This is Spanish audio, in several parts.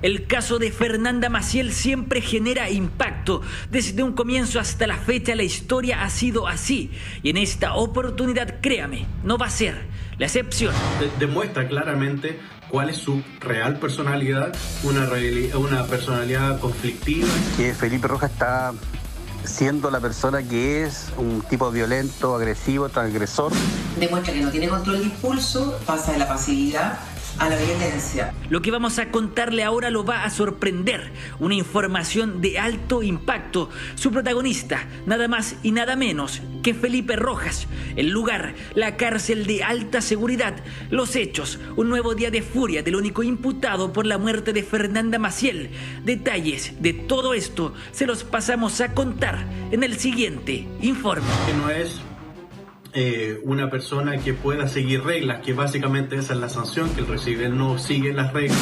El caso de Fernanda Maciel siempre genera impacto. Desde un comienzo hasta la fecha la historia ha sido así. Y en esta oportunidad, créame, no va a ser la excepción. demuestra claramente cuál es su real personalidad, una, una personalidad conflictiva. Que Felipe Rojas está siendo la persona que es, un tipo violento, agresivo, transgresor. Demuestra que no tiene control de impulso, pasa de la pasividad a la violencia. Lo que vamos a contarle ahora lo va a sorprender. Una información de alto impacto. Su protagonista, nada más y nada menos que Felipe Rojas. El lugar, la cárcel de alta seguridad. Los hechos, un nuevo día de furia del único imputado por la muerte de Fernanda Maciel. Detalles de todo esto se los pasamos a contar en el siguiente informe. Que no es eh, una persona que pueda seguir reglas, que básicamente esa es la sanción, que el recibidor no sigue las reglas.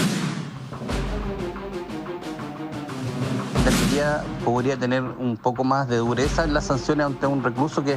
La podría tener un poco más de dureza en las sanciones ante un recluso que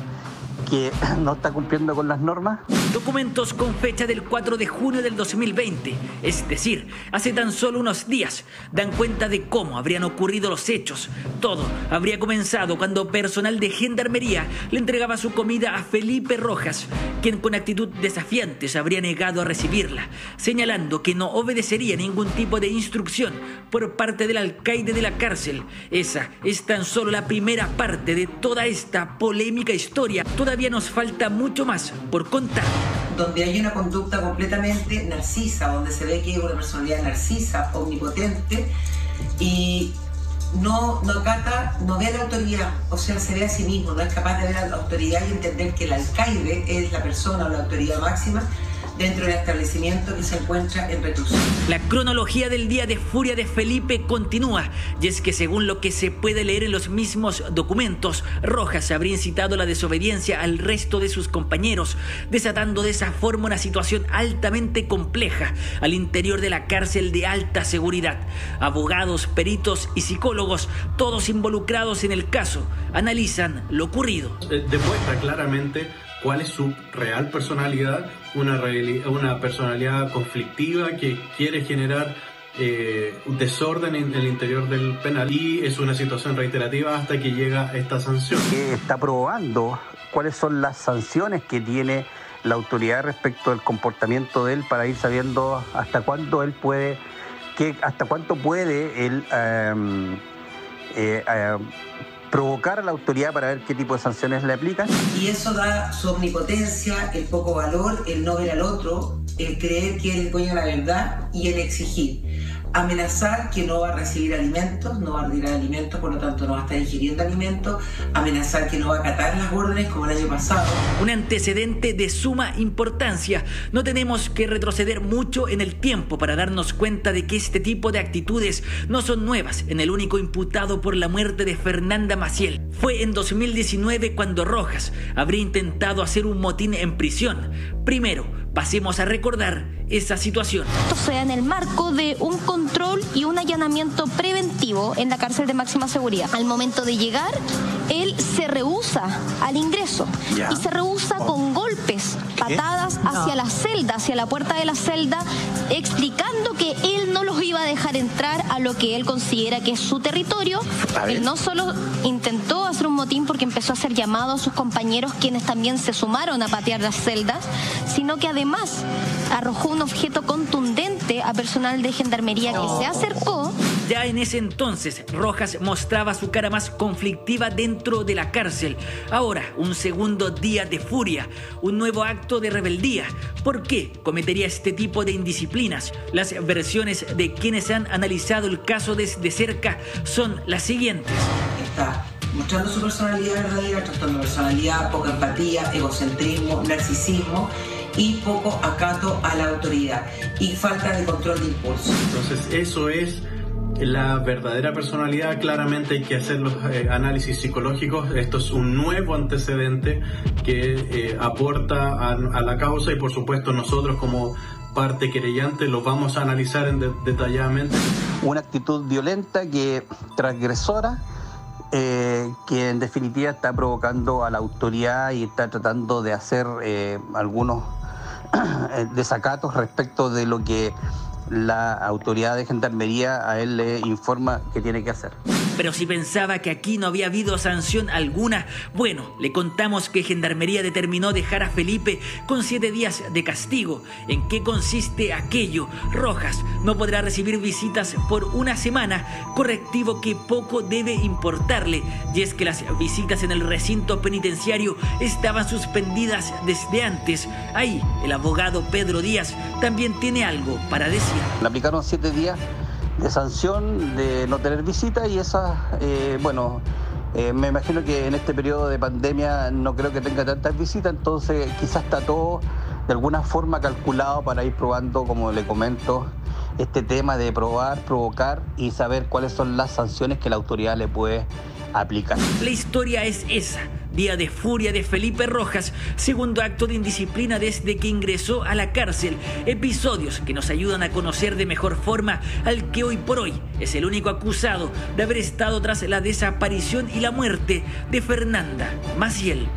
que no está cumpliendo con las normas. Documentos con fecha del 4 de junio del 2020, es decir, hace tan solo unos días, dan cuenta de cómo habrían ocurrido los hechos. Todo habría comenzado cuando personal de gendarmería le entregaba su comida a Felipe Rojas, quien con actitud desafiante se habría negado a recibirla, señalando que no obedecería ningún tipo de instrucción por parte del alcaide de la cárcel. Esa es tan solo la primera parte de toda esta polémica historia. Todavía nos falta mucho más por contar. Donde hay una conducta completamente narcisa, donde se ve que es una personalidad narcisa, omnipotente, y no, no acata, no ve a la autoridad, o sea, se ve a sí mismo, no es capaz de ver la autoridad y entender que el alcaide es la persona o la autoridad máxima dentro del establecimiento que se encuentra en reclusión. La cronología del día de furia de Felipe continúa, y es que según lo que se puede leer en los mismos documentos, Rojas habría incitado la desobediencia al resto de sus compañeros, desatando de esa forma una situación altamente compleja al interior de la cárcel de alta seguridad. Abogados, peritos y psicólogos, todos involucrados en el caso, analizan lo ocurrido. Eh, demuestra claramente cuál es su real personalidad, una, una personalidad conflictiva que quiere generar eh, desorden en el interior del penal y es una situación reiterativa hasta que llega esta sanción. Está probando cuáles son las sanciones que tiene la autoridad respecto del comportamiento de él para ir sabiendo hasta cuándo él puede, que, hasta cuánto puede él em, eh, em, provocar a la autoridad para ver qué tipo de sanciones le aplican. Y eso da su omnipotencia, el poco valor, el no ver al otro, el creer que es el dueño de la verdad y el exigir amenazar que no va a recibir alimentos, no va a retirar alimentos, por lo tanto no va a estar ingiriendo alimentos, amenazar que no va a acatar las órdenes como el año pasado. Un antecedente de suma importancia. No tenemos que retroceder mucho en el tiempo para darnos cuenta de que este tipo de actitudes no son nuevas en el único imputado por la muerte de Fernanda Maciel. Fue en 2019 cuando Rojas habría intentado hacer un motín en prisión. Primero, pasemos a recordar esa situación. Esto sea en el marco de un control y un allanamiento preventivo en la cárcel de máxima seguridad. Al momento de llegar, él se rehúsa al ingreso y se rehúsa con golpes, patadas hacia la celda, hacia la puerta de la celda, explicando que él no los iba a dejar entrar a lo que él considera que es su territorio. Él no solo intentó hacer un motín porque empezó a hacer llamado a sus compañeros quienes también se sumaron a patear las celdas, sino que además arrojó un objeto contundente a personal de gendarmería que se acercó. Ya en ese entonces, Rojas mostraba su cara más conflictiva dentro de la cárcel. Ahora, un segundo día de furia, un nuevo acto de rebeldía. ¿Por qué cometería este tipo de indisciplinas? Las versiones de quienes han analizado el caso desde cerca son las siguientes. Está mostrando su personalidad verdadera, tratando personalidad, poca empatía, egocentrismo, narcisismo y poco acato a la autoridad y falta de control de impulso. Entonces eso es la verdadera personalidad, claramente hay que hacer los eh, análisis psicológicos. Esto es un nuevo antecedente que eh, aporta a, la causa y por supuesto nosotros como parte querellante lo vamos a analizar en detalladamente. Una actitud violenta que transgresora. Eh, que en definitiva está provocando a la autoridad y está tratando de hacer algunos desacatos respecto de lo que la autoridad de gendarmería a él le informa que tiene que hacer. Pero si pensaba que aquí no había habido sanción alguna, bueno, le contamos que Gendarmería determinó dejar a Felipe con siete días de castigo. ¿En qué consiste aquello? Rojas no podrá recibir visitas por una semana, correctivo que poco debe importarle, y es que las visitas en el recinto penitenciario estaban suspendidas desde antes. Ahí, el abogado Pedro Díaz también tiene algo para decir. Le aplicaron siete días de sanción de no tener visita y esa, eh, bueno, eh, me imagino que en este periodo de pandemia no creo que tenga tantas visitas, entonces quizás está todo de alguna forma calculado para ir probando, como le comento, este tema de probar, provocar y saber cuáles son las sanciones que la autoridad le puede aplicar. La historia es esa Día de furia de Felipe Rojas, segundo acto de indisciplina desde que ingresó a la cárcel. Episodios que nos ayudan a conocer de mejor forma al que hoy por hoy es el único acusado de haber estado tras la desaparición y la muerte de Fernanda Maciel.